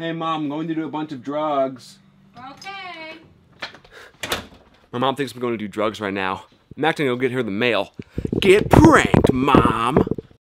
Hey, Mom, I'm going to do a bunch of drugs. Okay. My mom thinks I'm going to do drugs right now. I'm acting to go get her the mail. Get pranked, Mom!